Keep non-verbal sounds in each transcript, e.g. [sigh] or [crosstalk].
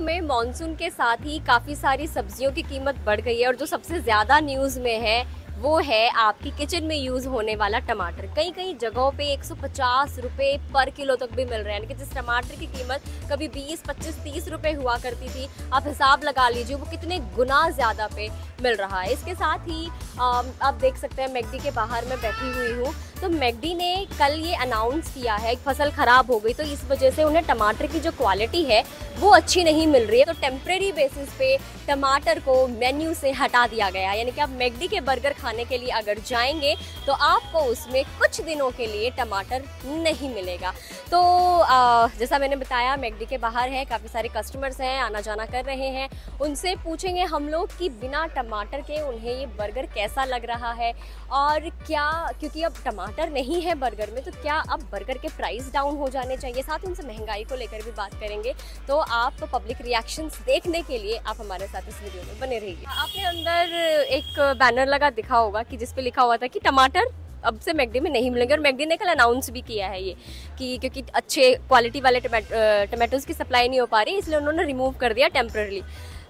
Monsoon के साथ ही काफ़ी सारी सब्जियों की कीमत बढ़ गई है और जो सबसे ज़्यादा न्यूज़ में है वो है आपकी किचन में यूज़ होने वाला टमाटर। कई कई जगहों पे 150 रुपए पर किलो तक भी मिल रहे हैं। कि जिस टमाटर की कीमत कभी 20, 25, 30 रुपए हुआ करती थी आप हिसाब लगा लीजिए वो कितने गुना ज़्यादा पे मिल रहा है। इसके साथ ही आप देख सकते हैं मैगडी के बाहर में बैठी हुई हूँ। तो मैगडी ने कल ये अनाउंस किया है फ़सल ख़राब हो गई तो इस वजह से उन्हें टमाटर की जो क्वालिटी है वो अच्छी नहीं मिल रही है। तो टेम्प्रेरी बेसिस पे टमाटर को मेन्यू से हटा दिया गया यानी कि आप मैगडी के बर्गर खाने के लिए अगर जाएँगे तो आपको उसमें कुछ दिनों के लिए टमाटर नहीं मिलेगा। तो आ, जैसा मैंने बताया मैगडी के बाहर है काफ़ी सारे कस्टमर्स हैं आना जाना कर रहे हैं। उनसे पूछेंगे हम लोग कि बिना टमाटर के उन्हें ये बर्गर कैसा लग रहा है और क्या क्योंकि अब टमाटर नहीं है बर्गर में तो क्या अब बर्गर के प्राइस डाउन हो जाने चाहिए? साथ ही उनसे महँगाई को लेकर भी बात करेंगे। तो आप तो पब्लिक रिएक्शंस देखने के लिए आप हमारे साथ इस वीडियो में बने रहिए। आपने अंदर एक बैनर लगा दिखा होगा कि जिसपे लिखा हुआ था कि टमाटर अब से मैगडी में नहीं मिलेंगे, और मैगडी ने कल अनाउंस भी किया है ये कि क्योंकि अच्छे क्वालिटी वाले टमाटोज़ की सप्लाई नहीं हो पा रही, इसलिए उन्होंने रिमूव कर दिया टेम्प्ररली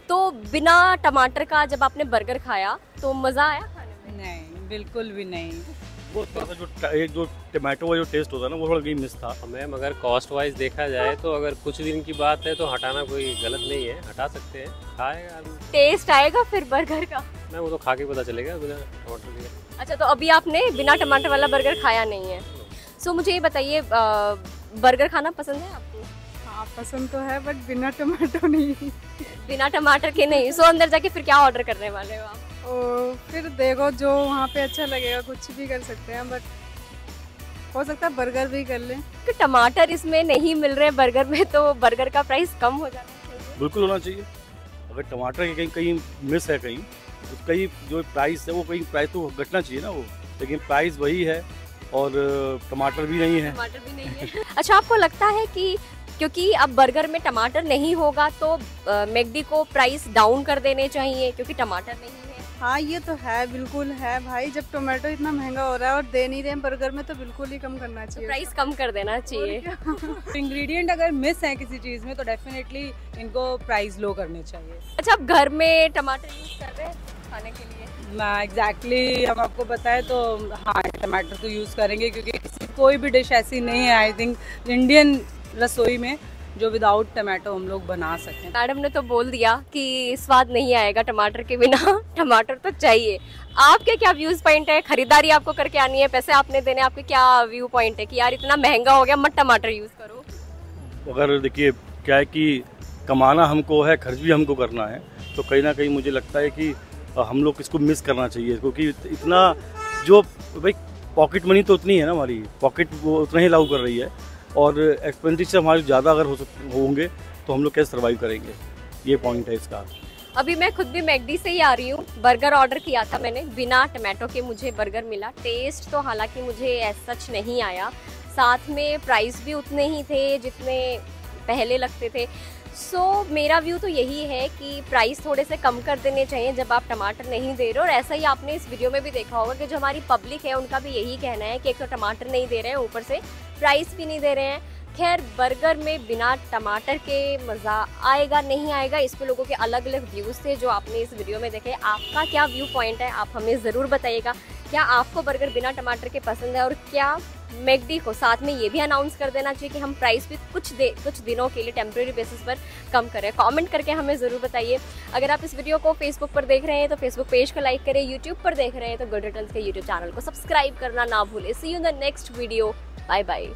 तो बिना टमाटर का जब आपने बर्गर खाया तो मज़ा आया खाने में? नहीं, बिल्कुल भी नहीं। वो थोड़ा जो एक जो टमाटो का जो टेस्ट होता है ना वो थोड़ा कहीं मिस था। मैम अगर कॉस्ट वाइज देखा जाए तो अगर कुछ दिन की बात है तो हटाना कोई गलत नहीं है हटा सकते हैं। खाएगा टेस्ट आएगा फिर बर्गर का। मैं वो तो खा के पता चलेगा बिना टमाटर के। अच्छा तो अभी आपने बिना टमाटर वाला बर्गर खाया नहीं है। सो so, मुझे ये बताइए बर्गर खाना पसंद है आपको? हाँ पसंद तो है बट बिना टमाटो नहीं। बिना टमाटर के नहीं। सो so, अंदर जाके फिर क्या ऑर्डर करने वाले हो आप? और फिर देखो जो वहाँ पे अच्छा लगेगा कुछ भी कर सकते हैं बट हो सकता है बर्गर भी कर लें। तो टमाटर इसमें नहीं मिल रहे बर्गर में तो बर्गर का प्राइस कम हो जाना चाहिए। बिल्कुल होना चाहिए। अगर टमाटर की कहीं कहीं मिस है कहीं तो कहीं जो प्राइस है वो कहीं प्राइस तो घटना चाहिए ना वो। लेकिन प्राइस वही है और टमाटर भी नहीं है। टमाटर भी नहीं है। [laughs] अच्छा आपको लगता है कि क्योंकि अब बर्गर में टमाटर नहीं होगा तो मैगडी को प्राइस डाउन कर देने चाहिए क्योंकि टमाटर नहीं है। हाँ ये तो है बिल्कुल है भाई। जब टोमेटो इतना महँगा हो रहा है और दे नहीं रहे बर्गर में तो बिल्कुल ही कम करना चाहिए तो प्राइस कम कर देना चाहिए। इंग्रेडिएंट [laughs] अगर मिस है किसी चीज़ में तो डेफिनेटली इनको प्राइस लो करने चाहिए। अच्छा आप घर में टमाटर यूज़ कर रहे हैं खाने के लिए? ना एग्जैक्टली exactly, हम आपको बताएँ तो हाँ टमाटर तो यूज़ करेंगे क्योंकि कोई भी डिश ऐसी नहीं है आई थिंक इंडियन रसोई में जो विदाउट टमाटो हम लोग बना सकें। मैडम ने तो बोल दिया कि स्वाद नहीं आएगा टमाटर के बिना। [laughs] टमाटर तो चाहिए। आपके क्या व्यूज़ पॉइंट है? खरीदारी आपको करके आनी है? पैसे आपने देने आपके क्या व्यू पॉइंट है कि यार इतना महँगा हो गया मत टमाटर यूज़ करो। अगर देखिए क्या है कि कमाना हमको है खर्च भी हमको करना है तो कहीं ना कहीं मुझे लगता है कि हम लोग इसको मिस करना चाहिए क्योंकि इतना जो भाई पॉकेट मनी तो उतनी है ना हमारी। पॉकेट वो उतना ही लागू कर रही है। और एक्सपेंडिचर हमारे ज़्यादा अगर हो होंगे तो हम लोग कैसे सर्वाइव करेंगे? ये पॉइंट है इसका। अभी मैं खुद भी मैगडी से ही आ रही हूँ। बर्गर ऑर्डर किया था मैंने बिना टमाटो के मुझे बर्गर मिला। टेस्ट तो हालाँकि मुझे सच नहीं आया। साथ में प्राइस भी उतने ही थे जितने पहले लगते थे। सो so, मेरा व्यू तो यही है कि प्राइस थोड़े से कम कर देने चाहिए जब आप टमाटर नहीं दे रहे और ऐसा ही आपने इस वीडियो में भी देखा होगा कि जो हमारी पब्लिक है उनका भी यही कहना है कि एक तो टमाटर नहीं दे रहे हैं ऊपर से प्राइस भी नहीं दे रहे हैं। खैर बर्गर में बिना टमाटर के मज़ा आएगा, नहीं आएगा, इस पर लोगों के अलग अलग व्यूज़ थे जो आपने इस वीडियो में देखे। आपका क्या व्यू पॉइंट है, आप हमें ज़रूर बताइएगा। क्या आपको बर्गर बिना टमाटर के पसंद है? और क्या मैगडी को साथ में ये भी अनाउंस कर देना चाहिए कि हम प्राइस भी कुछ दे, कुछ दिनों के लिए टेम्प्रेरी बेसिस पर कम करें। कमेंट करके हमें ज़रूर बताइए। अगर आप इस वीडियो को फेसबुक पर देख रहे हैं तो फेसबुक पेज को लाइक करें यूट्यूब पर देख रहे हैं तो गुड रिटर्न के यूट्यूब चैनल को सब्सक्राइब करना ना भूलें। See you the next video bye bye